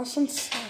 awesome sauce.